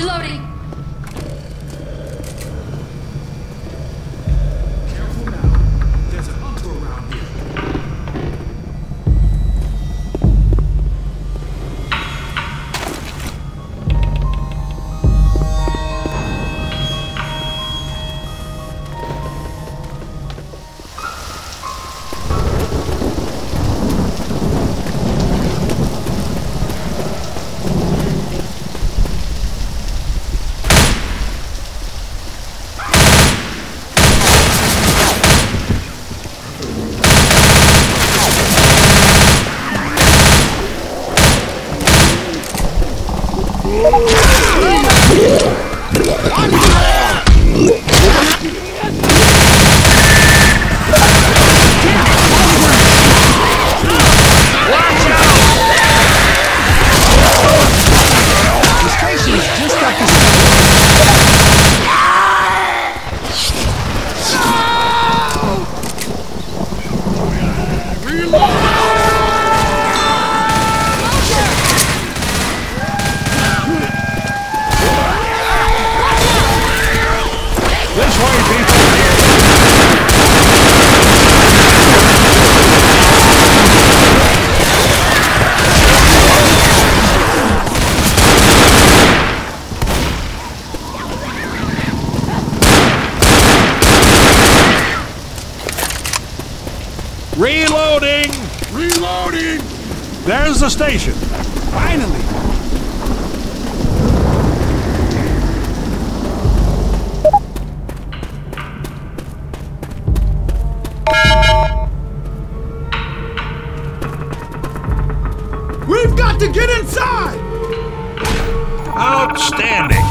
Reloading. Reloading! Reloading! There's the station. Finally! We've got to get inside! Outstanding!